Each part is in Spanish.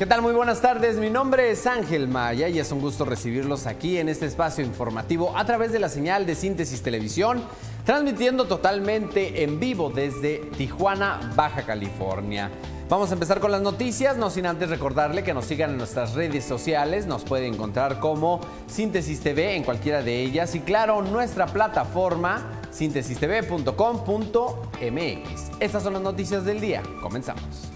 ¿Qué tal? Muy buenas tardes. Mi nombre es Ángel Maya y es un gusto recibirlos aquí en este espacio informativo a través de la señal de Síntesis Televisión, transmitiendo totalmente en vivo desde Tijuana, Baja California. Vamos a empezar con las noticias, no sin antes recordarle que nos sigan en nuestras redes sociales, nos puede encontrar como Síntesis TV en cualquiera de ellas y claro, nuestra plataforma síntesistv.com.mx. Estas son las noticias del día, comenzamos.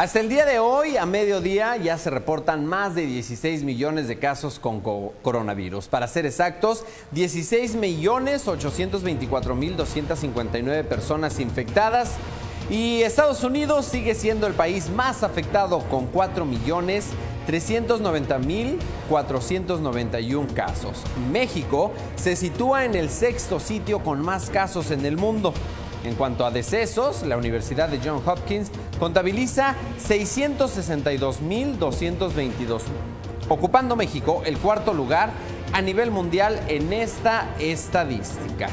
Hasta el día de hoy, a mediodía, ya se reportan más de 16 millones de casos con coronavirus. Para ser exactos, 16 millones 824 mil 259 personas infectadas. Y Estados Unidos sigue siendo el país más afectado con 4 millones 390 mil 491 casos. México se sitúa en el sexto sitio con más casos en el mundo. En cuanto a decesos, la Universidad de Johns Hopkins contabiliza 662.222, ocupando México el cuarto lugar a nivel mundial en esta estadística.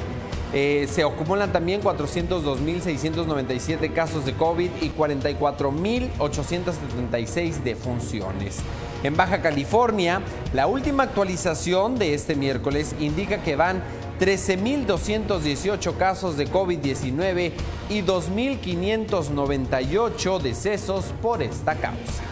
Eh, se acumulan también 402.697 casos de COVID y 44.876 defunciones. En Baja California, la última actualización de este miércoles indica que van 13.218 casos de COVID-19 y 2.598 decesos por esta causa.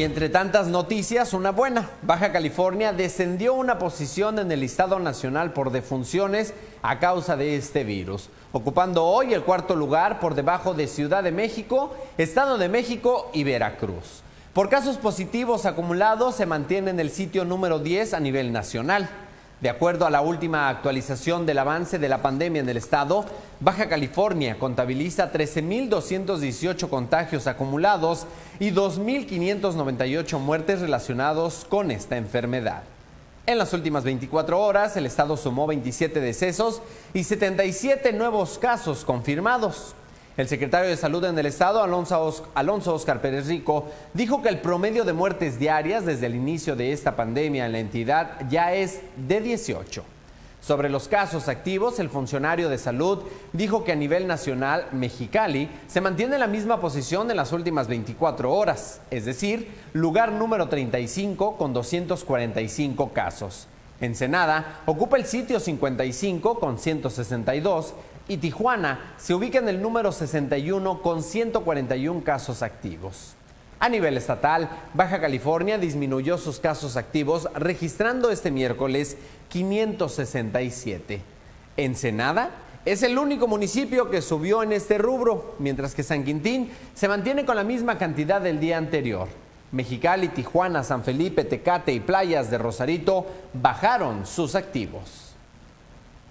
Y entre tantas noticias, una buena. Baja California descendió una posición en el listado nacional por defunciones a causa de este virus, ocupando hoy el cuarto lugar por debajo de Ciudad de México, Estado de México y Veracruz. Por casos positivos acumulados se mantiene en el sitio número 10 a nivel nacional. De acuerdo a la última actualización del avance de la pandemia en el estado, Baja California contabiliza 13.218 contagios acumulados y 2.598 muertes relacionados con esta enfermedad. En las últimas 24 horas, el estado sumó 27 decesos y 77 nuevos casos confirmados. El secretario de Salud en el Estado, Alonso, Oscar Pérez Rico, dijo que el promedio de muertes diarias desde el inicio de esta pandemia en la entidad ya es de 18. Sobre los casos activos, el funcionario de salud dijo que a nivel nacional, Mexicali se mantiene en la misma posición en las últimas 24 horas, es decir, lugar número 35 con 245 casos. Ensenada ocupa el sitio 55 con 162 y Tijuana se ubica en el número 61 con 141 casos activos. A nivel estatal, Baja California disminuyó sus casos activos registrando este miércoles 567. Ensenada es el único municipio que subió en este rubro, mientras que San Quintín se mantiene con la misma cantidad del día anterior. Mexicali, Tijuana, San Felipe, Tecate y playas de Rosarito bajaron sus activos.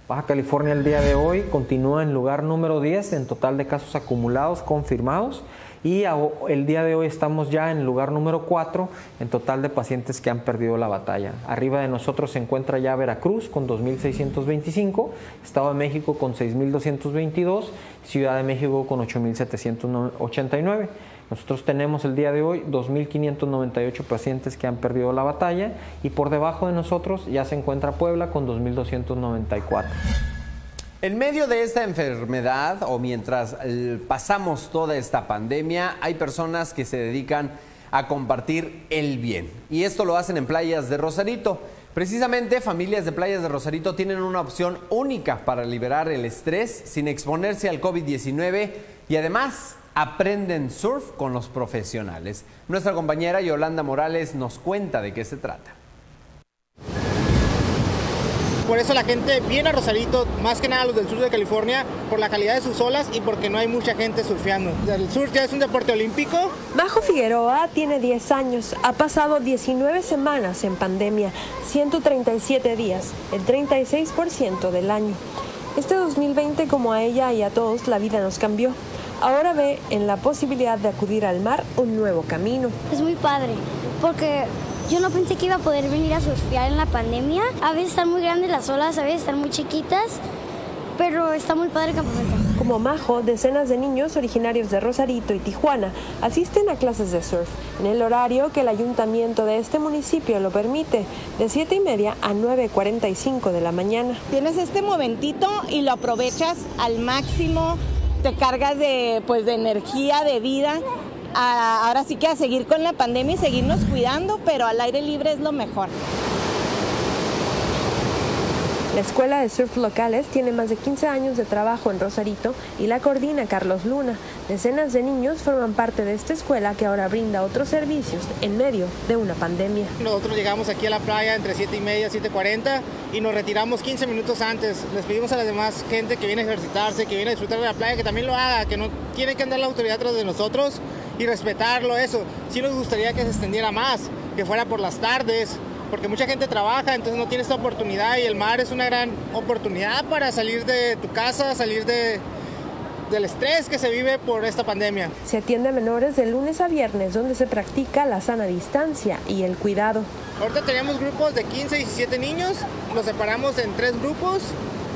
Baja California el día de hoy continúa en lugar número 10 en total de casos acumulados confirmados y el día de hoy estamos ya en lugar número 4 en total de pacientes que han perdido la batalla. Arriba de nosotros se encuentra ya Veracruz con 2.625, Estado de México con 6.222, Ciudad de México con 8.789. Nosotros tenemos el día de hoy 2.598 pacientes que han perdido la batalla y por debajo de nosotros ya se encuentra Puebla con 2.294. En medio de esta enfermedad o mientras eh, pasamos toda esta pandemia, hay personas que se dedican a compartir el bien. Y esto lo hacen en playas de Rosarito. Precisamente familias de playas de Rosarito tienen una opción única para liberar el estrés sin exponerse al COVID-19 y además aprenden surf con los profesionales. Nuestra compañera Yolanda Morales nos cuenta de qué se trata. Por eso la gente viene a Rosarito, más que nada los del sur de California, por la calidad de sus olas y porque no hay mucha gente surfeando. El surf ya es un deporte olímpico. Bajo Figueroa tiene 10 años, ha pasado 19 semanas en pandemia, 137 días, el 36% del año. Este 2020, como a ella y a todos, la vida nos cambió ahora ve en la posibilidad de acudir al mar un nuevo camino. Es muy padre, porque Yo no pensé que iba a poder venir a surfear en la pandemia. A veces están muy grandes las olas, a veces están muy chiquitas, pero está muy padre el campamento. Como Majo, decenas de niños originarios de Rosarito y Tijuana asisten a clases de surf en el horario que el ayuntamiento de este municipio lo permite, de 7 y media a 9.45 de la mañana. Tienes este momentito y lo aprovechas al máximo, te cargas de, pues, de energía, de vida. ahora sí que a seguir con la pandemia y seguirnos cuidando, pero al aire libre es lo mejor. La Escuela de Surf Locales tiene más de 15 años de trabajo en Rosarito y la coordina Carlos Luna. Decenas de niños forman parte de esta escuela que ahora brinda otros servicios en medio de una pandemia. Nosotros llegamos aquí a la playa entre 7 y media, 7.40 y nos retiramos 15 minutos antes. Les pedimos a la demás gente que viene a ejercitarse, que viene a disfrutar de la playa, que también lo haga, que no tiene que andar la autoridad tras de nosotros y respetarlo, eso. Sí nos gustaría que se extendiera más, que fuera por las tardes, porque mucha gente trabaja, entonces no tiene esta oportunidad y el mar es una gran oportunidad para salir de tu casa, salir de, del estrés que se vive por esta pandemia. Se atiende a menores de lunes a viernes donde se practica la sana distancia y el cuidado. Ahorita tenemos grupos de 15 y 17 niños, los separamos en tres grupos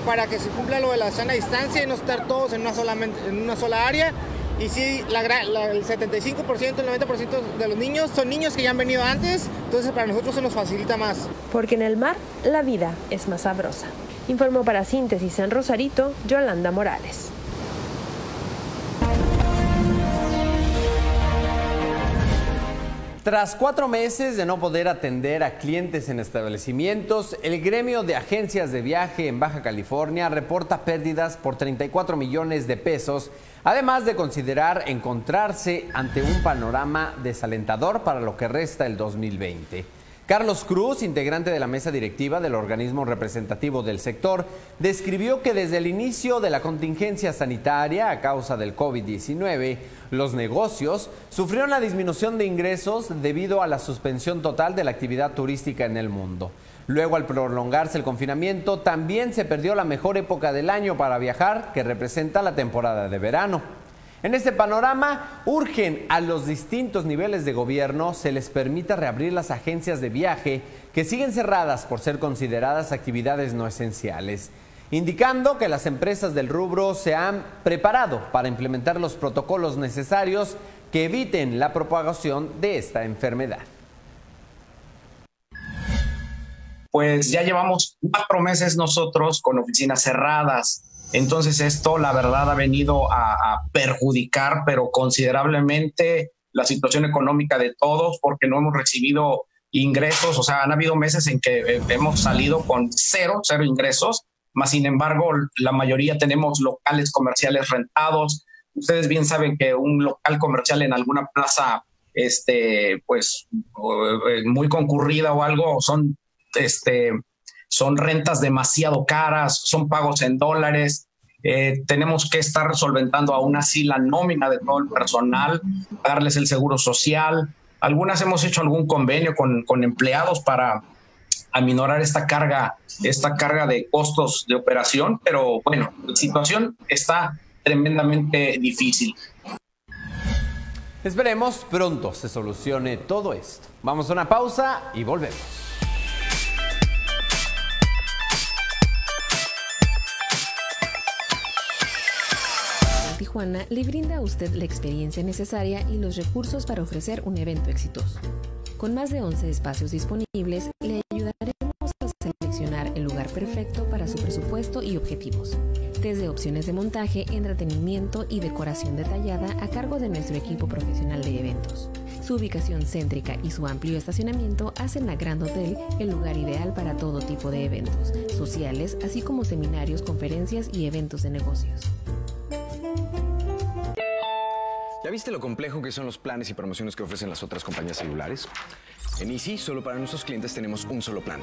para que se cumpla lo de la sana distancia y no estar todos en una sola, en una sola área y sí, el 75%, el 90% de los niños son niños que ya han venido antes, entonces para nosotros se nos facilita más. Porque en el mar la vida es más sabrosa. Informó para Síntesis en Rosarito, Yolanda Morales. Tras cuatro meses de no poder atender a clientes en establecimientos, el gremio de agencias de viaje en Baja California reporta pérdidas por 34 millones de pesos, además de considerar encontrarse ante un panorama desalentador para lo que resta el 2020. Carlos Cruz, integrante de la mesa directiva del organismo representativo del sector, describió que desde el inicio de la contingencia sanitaria a causa del COVID-19, los negocios sufrieron la disminución de ingresos debido a la suspensión total de la actividad turística en el mundo. Luego, al prolongarse el confinamiento, también se perdió la mejor época del año para viajar, que representa la temporada de verano. En este panorama, urgen a los distintos niveles de gobierno se les permita reabrir las agencias de viaje que siguen cerradas por ser consideradas actividades no esenciales, indicando que las empresas del rubro se han preparado para implementar los protocolos necesarios que eviten la propagación de esta enfermedad. Pues ya llevamos cuatro meses nosotros con oficinas cerradas entonces esto, la verdad, ha venido a, perjudicar, pero considerablemente la situación económica de todos, porque no hemos recibido ingresos, o sea, han habido meses en que eh, hemos salido con cero, cero ingresos, más sin embargo, la mayoría tenemos locales comerciales rentados. Ustedes bien saben que un local comercial en alguna plaza, este, pues, eh, muy concurrida o algo, son, este, son rentas demasiado caras, son pagos en dólares. Eh, tenemos que estar solventando aún así la nómina de todo el personal, darles el seguro social. Algunas hemos hecho algún convenio con, con empleados para aminorar esta carga, esta carga de costos de operación, pero bueno, la situación está tremendamente difícil. Esperemos pronto se solucione todo esto. Vamos a una pausa y volvemos. Juana le brinda a usted la experiencia necesaria y los recursos para ofrecer un evento exitoso. Con más de 11 espacios disponibles, le ayudaremos a seleccionar el lugar perfecto para su presupuesto y objetivos, desde opciones de montaje, entretenimiento y decoración detallada a cargo de nuestro equipo profesional de eventos. Su ubicación céntrica y su amplio estacionamiento hacen a Grand Hotel el lugar ideal para todo tipo de eventos sociales, así como seminarios, conferencias y eventos de negocios. ¿Ya viste lo complejo que son los planes y promociones que ofrecen las otras compañías celulares? En Easy, solo para nuestros clientes tenemos un solo plan,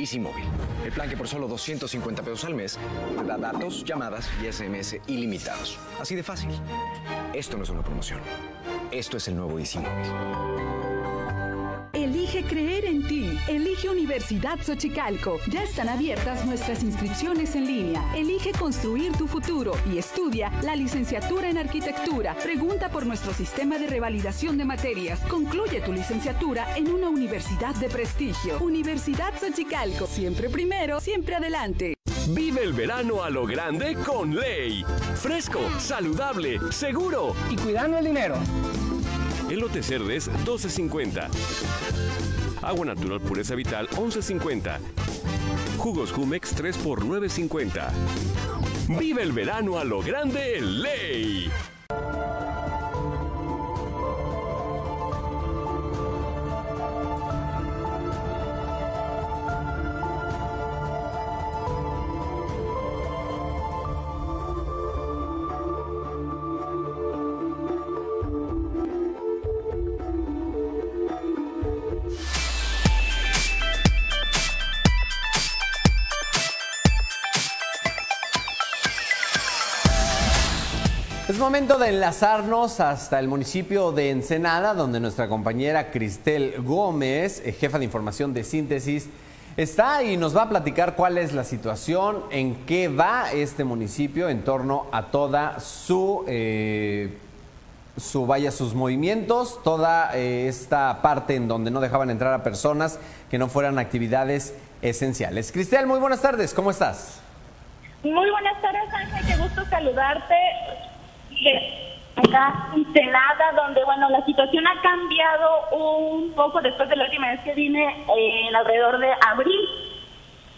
Easy Móvil. El plan que por solo 250 pesos al mes te da datos, llamadas y SMS ilimitados. Así de fácil. Esto no es una promoción. Esto es el nuevo Easy Móvil Elige creer en ti. Elige Universidad Xochicalco. Ya están abiertas nuestras inscripciones en línea. Elige construir tu futuro y estudia la licenciatura en arquitectura. Pregunta por nuestro sistema de revalidación de materias. Concluye tu licenciatura en una universidad de prestigio. Universidad Xochicalco. Siempre primero, siempre adelante. Vive el verano a lo grande con Ley. Fresco, saludable, seguro. Y cuidando el dinero. Elote Cerdes 12.50. Agua natural pureza vital 11.50. Jugos Jumex 3 x 9.50. Vive el verano a lo grande Ley. Momento de enlazarnos hasta el municipio de Ensenada, donde nuestra compañera Cristel Gómez, eh, jefa de información de síntesis, está y nos va a platicar cuál es la situación, en qué va este municipio en torno a toda su, eh, su vaya, sus movimientos, toda eh, esta parte en donde no dejaban entrar a personas que no fueran actividades esenciales. Cristel, muy buenas tardes, ¿cómo estás? Muy buenas tardes, Ángel, qué gusto saludarte acá en Senada, donde bueno la situación ha cambiado un poco después de la última vez que vine eh, en alrededor de abril.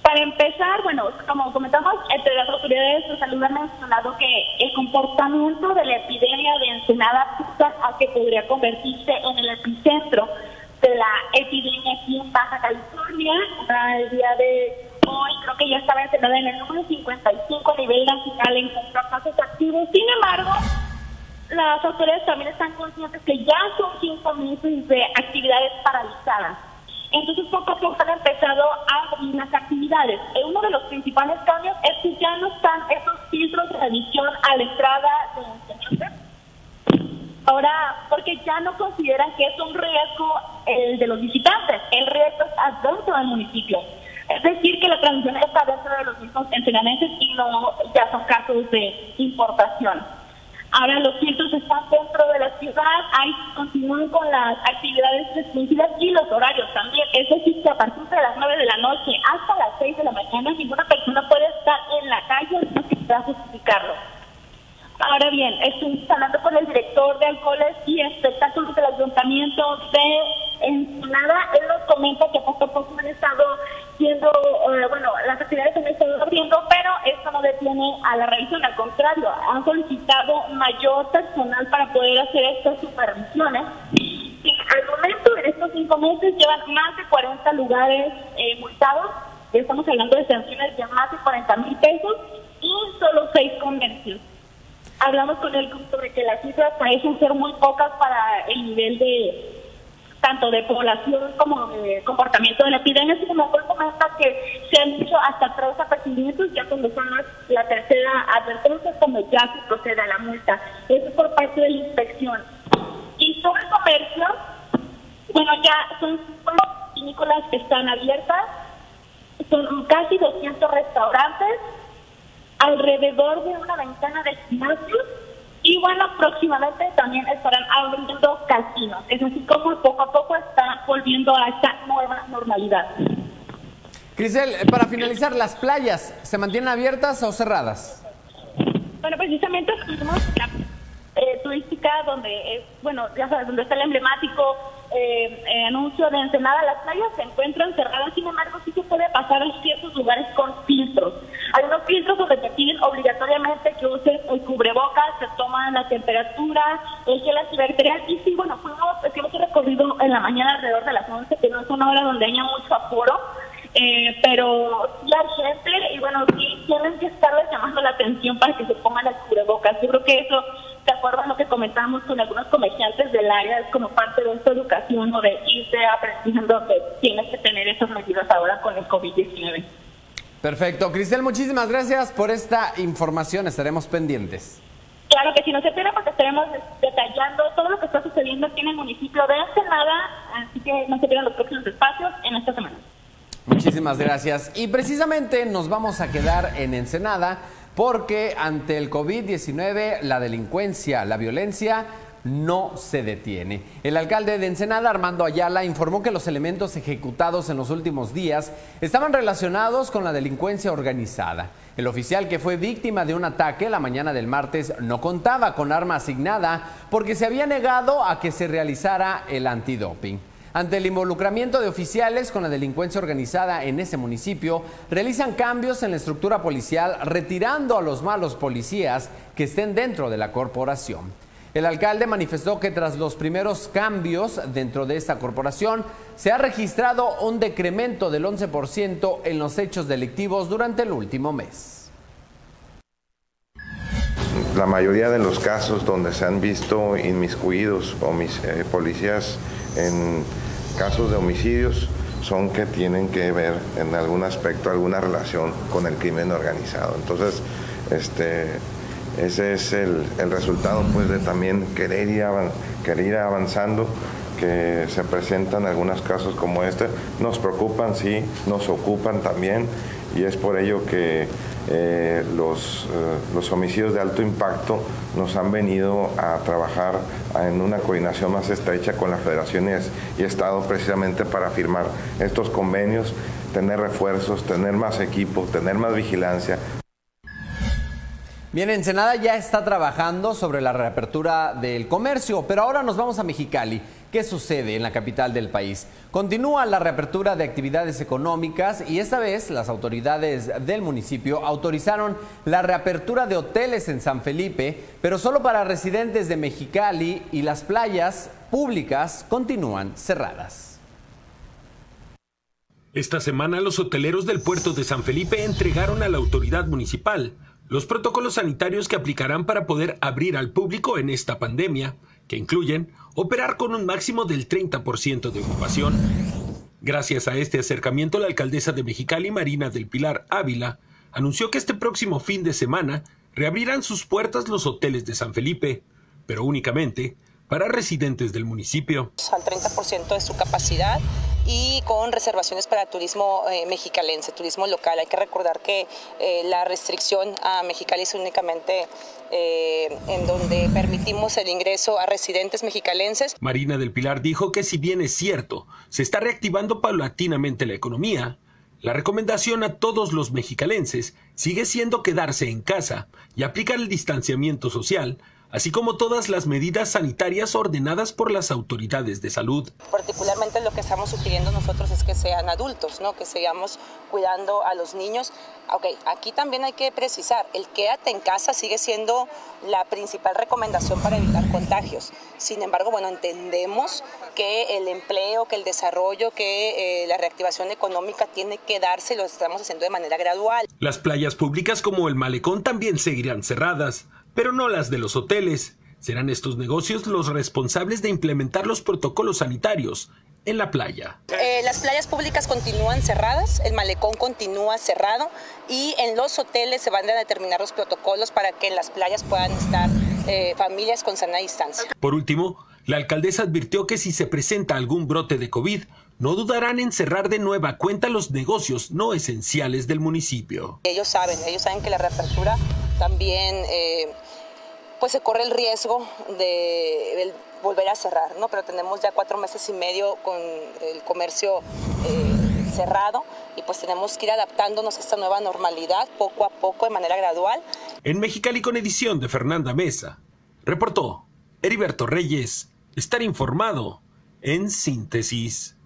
Para empezar, bueno, como comentamos, entre las autoridades de salud han mencionado que el comportamiento de la epidemia de Ensenada a que podría convertirse en el epicentro de la epidemia aquí en Baja California. El día de hoy creo que ya estaba Ensenada en el número 55 a nivel nacional en cuanto a activos. Sin embargo, las autoridades también están conscientes que ya son cinco meses de actividades paralizadas. Entonces, poco a poco han empezado a abrir las actividades. Eh, uno de los principales cambios es que ya no están esos filtros de admisión a la entrada de. Ahora, porque ya no consideran que es un riesgo el de los visitantes, el riesgo es dentro del municipio. Es decir, que la transmisión está dentro de los mismos ensenanenses y no ya son casos de importación. Ahora los filtros están dentro de la ciudad, ahí continúan con las actividades restringidas y los horarios también. Es decir, que a partir de las 9 de la noche hasta las 6 de la mañana ninguna persona puede estar en la calle no se pueda justificarlo. Ahora bien, estoy hablando con el director de alcoholes y espectáculos del ayuntamiento de Ensenada. Él nos comenta que poco a poco han estado siendo, eh, bueno, las actividades han estado abriendo, pero esto no detiene a la revisión, al contrario, han solicitado mayor personal para poder hacer estas supervisiones. Y al momento, en estos cinco meses, llevan más de 40 lugares eh, multados, estamos hablando de sanciones de más de 40 mil pesos y solo seis comercios. Hablamos con él sobre que las cifras parecen ser muy pocas para el nivel de tanto de población como de comportamiento de la epidemia, sin embargo, comenta que se han hecho hasta tres apercibimientos, ya cuando son la tercera advertencia, como ya se procede a la multa. Eso es por parte de la inspección. Y sobre el comercio, bueno, ya son vinícolas que están abiertas, son casi 200 restaurantes, alrededor de una ventana de gimnasios y bueno, próximamente también estarán abriendo casinos. Es así como poco a poco está volviendo a esta nueva normalidad. Crisel, para finalizar, ¿las playas se mantienen abiertas o cerradas? Bueno, precisamente la eh, turística donde es, bueno, ya sabes, donde está el emblemático eh, eh, anuncio de Ensenada, las playas se encuentran cerradas, sin embargo sí se puede pasar a ciertos lugares con filtros. Hay unos filtros donde te piden obligatoriamente que uses el cubrebocas, se toman la temperatura, el gel antibacterial y sí, bueno, fuimos, hicimos un recorrido en la mañana alrededor de las 11, que no es una hora donde haya mucho aforo, eh, pero sí hay gente y bueno, sí tienen que estarles llamando la atención para que se pongan las cubrebocas. Yo creo que eso de acuerdo a lo que comentamos con algunos comerciantes del área, es como parte de esta educación o de irse aprendiendo que tienes que tener esas medidas ahora con el COVID-19. Perfecto. Cristel, muchísimas gracias por esta información. Estaremos pendientes. Claro que si no se pierda porque estaremos detallando todo lo que está sucediendo aquí en el municipio de Ensenada, así que no se pierdan los próximos espacios en esta semana. Muchísimas gracias. Y precisamente nos vamos a quedar en Ensenada porque ante el COVID-19 la delincuencia, la violencia no se detiene. El alcalde de Ensenada, Armando Ayala, informó que los elementos ejecutados en los últimos días estaban relacionados con la delincuencia organizada. El oficial que fue víctima de un ataque la mañana del martes no contaba con arma asignada porque se había negado a que se realizara el antidoping. Ante el involucramiento de oficiales con la delincuencia organizada en ese municipio, realizan cambios en la estructura policial retirando a los malos policías que estén dentro de la corporación. El alcalde manifestó que tras los primeros cambios dentro de esta corporación se ha registrado un decremento del 11% en los hechos delictivos durante el último mes. La mayoría de los casos donde se han visto inmiscuidos eh, policías en casos de homicidios son que tienen que ver en algún aspecto, alguna relación con el crimen organizado. Entonces, este, ese es el, resultado pues, de también querer ir, querer ir avanzando, que se presentan algunos casos como este. Nos preocupan, sí, nos ocupan también, y es por ello que eh, los, eh, los homicidios de alto impacto nos han venido a trabajar en una coordinación más estrecha con las federaciones y Estado precisamente para firmar estos convenios, tener refuerzos, tener más equipo, tener más vigilancia, Bien, Ensenada ya está trabajando sobre la reapertura del comercio, pero ahora nos vamos a Mexicali. ¿Qué sucede en la capital del país? Continúa la reapertura de actividades económicas y esta vez las autoridades del municipio autorizaron la reapertura de hoteles en San Felipe, pero solo para residentes de Mexicali y las playas públicas continúan cerradas. Esta semana los hoteleros del puerto de San Felipe entregaron a la autoridad municipal los protocolos sanitarios que aplicarán para poder abrir al público en esta pandemia, que incluyen operar con un máximo del 30% de ocupación. Gracias a este acercamiento, la alcaldesa de Mexicali, Marina del Pilar Ávila, anunció que este próximo fin de semana reabrirán sus puertas los hoteles de San Felipe, pero únicamente para residentes del municipio. Al 30% de su capacidad y con reservaciones para turismo eh, mexicalense, turismo local. Hay que recordar que eh, la restricción a Mexicali es únicamente eh, en donde permitimos el ingreso a residentes mexicalenses. Marina del Pilar dijo que si bien es cierto, se está reactivando paulatinamente la economía, la recomendación a todos los mexicalenses sigue siendo quedarse en casa y aplicar el distanciamiento social así como todas las medidas sanitarias ordenadas por las autoridades de salud. Particularmente lo que estamos sugiriendo nosotros es que sean adultos, ¿no? que sigamos cuidando a los niños. Ok, aquí también hay que precisar, el quédate en casa sigue siendo la principal recomendación para evitar contagios. Sin embargo, bueno, entendemos que el empleo, que el desarrollo, que eh, la reactivación económica tiene que darse, lo estamos haciendo de manera gradual. Las playas públicas como el malecón también seguirán cerradas pero no las de los hoteles. Serán estos negocios los responsables de implementar los protocolos sanitarios en la playa. Eh, las playas públicas continúan cerradas, el malecón continúa cerrado y en los hoteles se van a determinar los protocolos para que en las playas puedan estar eh, familias con sana distancia. Por último, la alcaldesa advirtió que si se presenta algún brote de COVID, no dudarán en cerrar de nueva cuenta los negocios no esenciales del municipio. Ellos saben, ellos saben que la reapertura también eh, pues se corre el riesgo de, volver a cerrar, ¿no? Pero tenemos ya cuatro meses y medio con el comercio eh, cerrado y pues tenemos que ir adaptándonos a esta nueva normalidad poco a poco, de manera gradual. En Mexicali con edición de Fernanda Mesa, reportó Heriberto Reyes, estar informado en síntesis.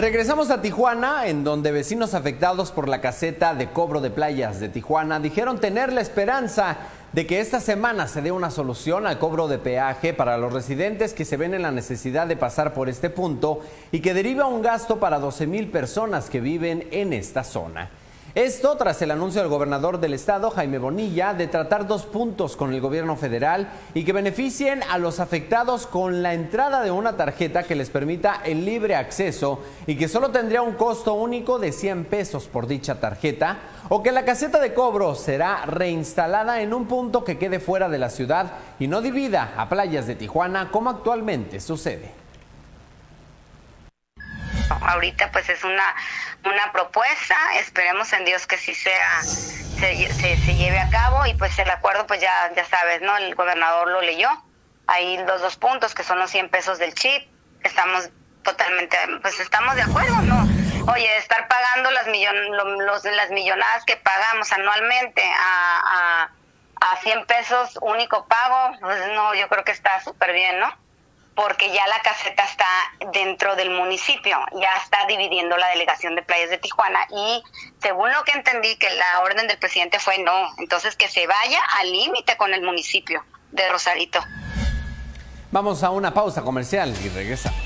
Regresamos a Tijuana, en donde vecinos afectados por la caseta de cobro de playas de Tijuana dijeron tener la esperanza de que esta semana se dé una solución al cobro de peaje para los residentes que se ven en la necesidad de pasar por este punto y que deriva un gasto para 12 mil personas que viven en esta zona. Esto tras el anuncio del gobernador del estado, Jaime Bonilla, de tratar dos puntos con el gobierno federal y que beneficien a los afectados con la entrada de una tarjeta que les permita el libre acceso y que solo tendría un costo único de 100 pesos por dicha tarjeta, o que la caseta de cobro será reinstalada en un punto que quede fuera de la ciudad y no divida a playas de Tijuana como actualmente sucede. Ahorita pues es una una propuesta, esperemos en Dios que sí sea, se, se, lleve a cabo y pues el acuerdo pues ya, ya sabes, ¿no? El gobernador lo leyó, ahí los dos puntos que son los 100 pesos del chip, estamos totalmente, pues estamos de acuerdo, ¿no? Oye, estar pagando las, millon, los, las millonadas que pagamos anualmente a, a, a 100 pesos único pago, pues no, yo creo que está súper bien, ¿no? Porque ya la caseta está dentro del municipio, ya está dividiendo la delegación de playas de Tijuana y según lo que entendí que la orden del presidente fue no, entonces que se vaya al límite con el municipio de Rosarito. Vamos a una pausa comercial y regresamos.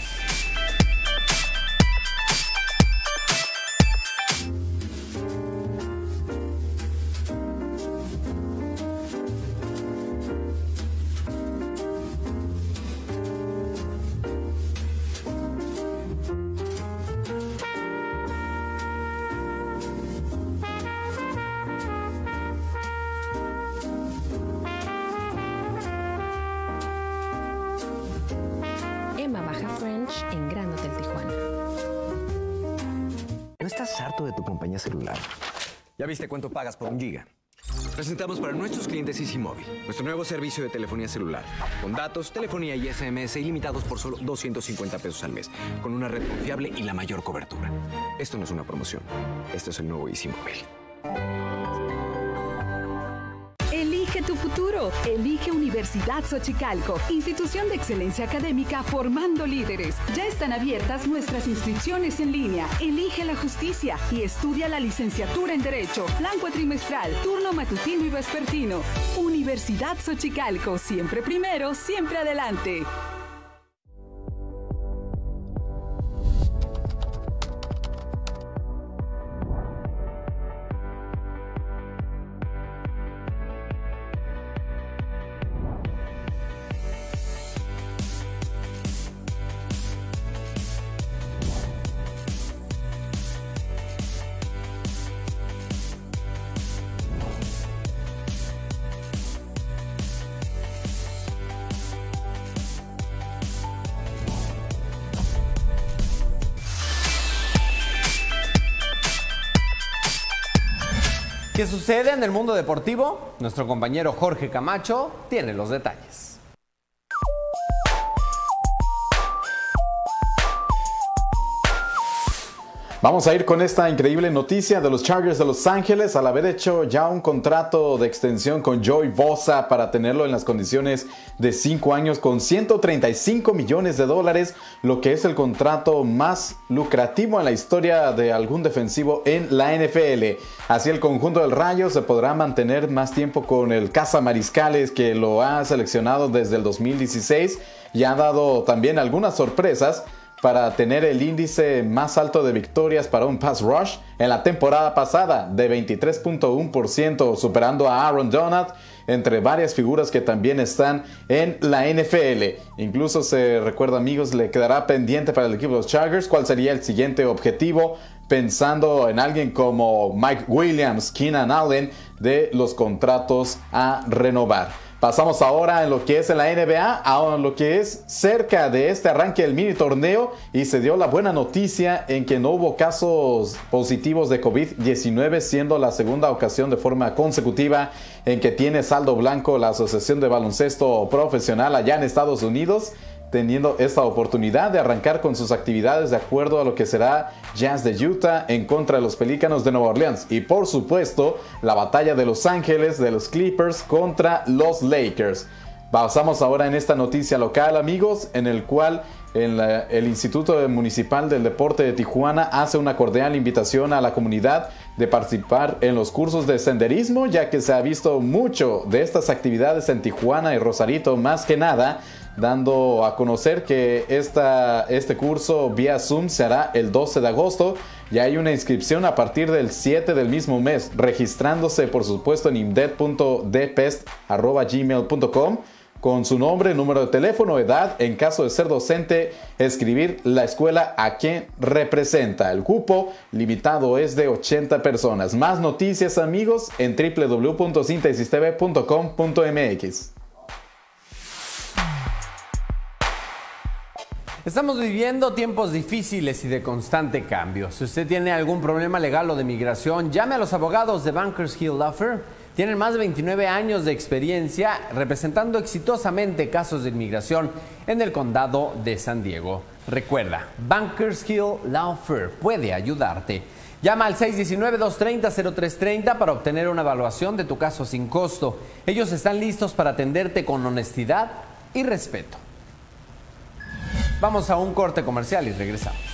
Viste cuánto pagas por un giga? Presentamos para nuestros clientes Móvil, nuestro nuevo servicio de telefonía celular, con datos, telefonía y SMS ilimitados por solo 250 pesos al mes, con una red confiable y la mayor cobertura. Esto no es una promoción, esto es el nuevo Easy Móvil tu futuro. Elige Universidad Xochicalco, institución de excelencia académica formando líderes. Ya están abiertas nuestras inscripciones en línea. Elige la justicia y estudia la licenciatura en Derecho, plan cuatrimestral, turno matutino y vespertino. Universidad Xochicalco, siempre primero, siempre adelante. ¿Qué sucede en el mundo deportivo? Nuestro compañero Jorge Camacho tiene los detalles. Vamos a ir con esta increíble noticia de los Chargers de Los Ángeles al haber hecho ya un contrato de extensión con Joey Bosa para tenerlo en las condiciones de 5 años con 135 millones de dólares, lo que es el contrato más lucrativo en la historia de algún defensivo en la NFL. Así el conjunto del Rayo se podrá mantener más tiempo con el Casa Mariscales que lo ha seleccionado desde el 2016 y ha dado también algunas sorpresas para tener el índice más alto de victorias para un pass rush en la temporada pasada de 23.1%, superando a Aaron Donald entre varias figuras que también están en la NFL. Incluso se recuerda amigos, le quedará pendiente para el equipo de los Chargers cuál sería el siguiente objetivo pensando en alguien como Mike Williams, Keenan Allen de los contratos a renovar. Pasamos ahora en lo que es en la NBA, a lo que es cerca de este arranque del mini torneo y se dio la buena noticia en que no hubo casos positivos de COVID-19, siendo la segunda ocasión de forma consecutiva en que tiene saldo blanco la Asociación de Baloncesto Profesional allá en Estados Unidos teniendo esta oportunidad de arrancar con sus actividades de acuerdo a lo que será Jazz de Utah en contra de los Pelícanos de Nueva Orleans. Y por supuesto, la batalla de Los Ángeles de los Clippers contra los Lakers. Pasamos ahora en esta noticia local, amigos, en el cual el Instituto Municipal del Deporte de Tijuana hace una cordial invitación a la comunidad de participar en los cursos de senderismo, ya que se ha visto mucho de estas actividades en Tijuana y Rosarito, más que nada dando a conocer que esta, este curso vía Zoom se hará el 12 de agosto Ya hay una inscripción a partir del 7 del mismo mes, registrándose por supuesto en imdet.depest.gmail.com con su nombre, número de teléfono, edad, en caso de ser docente, escribir la escuela a quien representa. El cupo limitado es de 80 personas. Más noticias amigos en www.sintesistv.com.mx. Estamos viviendo tiempos difíciles y de constante cambio. Si usted tiene algún problema legal o de migración, llame a los abogados de Bankers Hill Law tienen más de 29 años de experiencia representando exitosamente casos de inmigración en el condado de San Diego. Recuerda, Bankers Hill Law Firm puede ayudarte. Llama al 619-230-0330 para obtener una evaluación de tu caso sin costo. Ellos están listos para atenderte con honestidad y respeto. Vamos a un corte comercial y regresamos.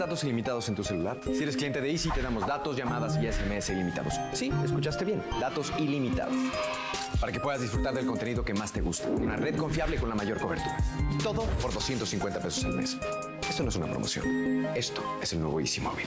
Datos ilimitados en tu celular. Si eres cliente de Easy, te damos datos, llamadas y SMS ilimitados. Sí, escuchaste bien, datos ilimitados. Para que puedas disfrutar del contenido que más te gusta. Una red confiable con la mayor cobertura. Todo por 250 pesos al mes. Esto no es una promoción. Esto es el nuevo Easy Móvil.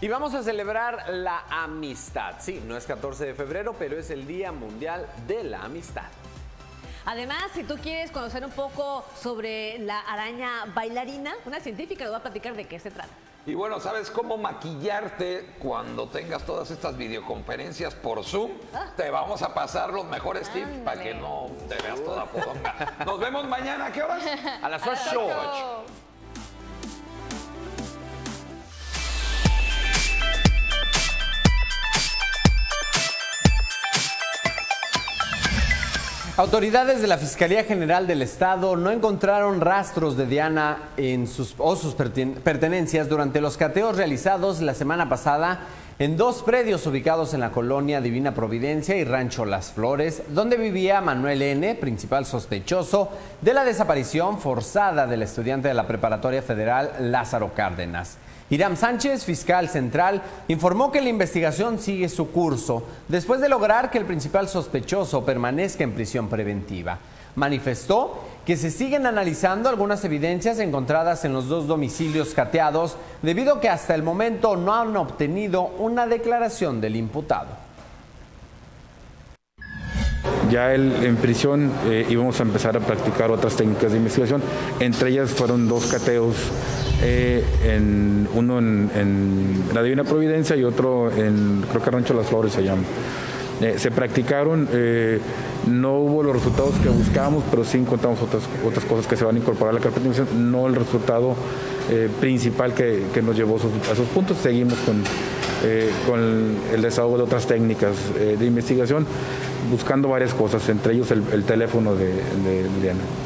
Y vamos a celebrar la amistad. Sí, no es 14 de febrero, pero es el Día Mundial de la Amistad. Además, si tú quieres conocer un poco sobre la araña bailarina, una científica nos va a platicar de qué se trata. Y bueno, ¿sabes cómo maquillarte cuando tengas todas estas videoconferencias por Zoom? Ah. Te vamos a pasar los mejores tips para que no te veas toda podonga. Nos vemos mañana, qué horas? A las 8. Autoridades de la Fiscalía General del Estado no encontraron rastros de Diana en sus, o sus pertenencias durante los cateos realizados la semana pasada en dos predios ubicados en la colonia Divina Providencia y Rancho Las Flores, donde vivía Manuel N., principal sospechoso de la desaparición forzada del estudiante de la Preparatoria Federal Lázaro Cárdenas. Iram Sánchez, fiscal central, informó que la investigación sigue su curso después de lograr que el principal sospechoso permanezca en prisión preventiva. Manifestó que se siguen analizando algunas evidencias encontradas en los dos domicilios cateados debido a que hasta el momento no han obtenido una declaración del imputado. Ya en prisión eh, íbamos a empezar a practicar otras técnicas de investigación, entre ellas fueron dos cateos eh, en, uno en, la Divina Providencia y otro en, creo que Rancho Las Flores se llama. Eh, se practicaron, eh, no hubo los resultados que buscábamos, pero sí encontramos otras, otras cosas que se van a incorporar a la carpeta de investigación, no el resultado principal que, nos llevó a esos, puntos. Seguimos con, con el desahogo de otras técnicas de investigación, buscando varias cosas, entre ellos el, teléfono de, de Diana.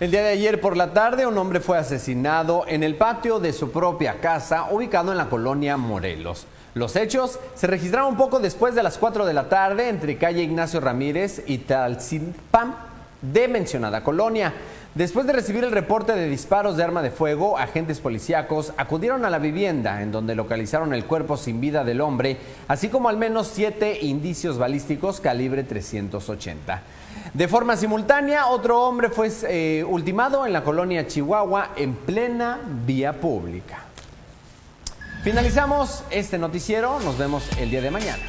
El día de ayer por la tarde un hombre fue asesinado en el patio de su propia casa ubicado en la colonia Morelos. Los hechos se registraron poco después de las 4 de la tarde entre calle Ignacio Ramírez y Talzipam de mencionada colonia. Después de recibir el reporte de disparos de arma de fuego, agentes policíacos acudieron a la vivienda en donde localizaron el cuerpo sin vida del hombre, así como al menos siete indicios balísticos calibre 380. De forma simultánea, otro hombre fue eh, ultimado en la colonia Chihuahua en plena vía pública. Finalizamos este noticiero, nos vemos el día de mañana.